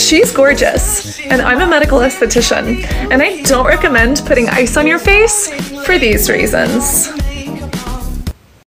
She's gorgeous, and I'm a medical esthetician, and I don't recommend putting ice on your face for these reasons.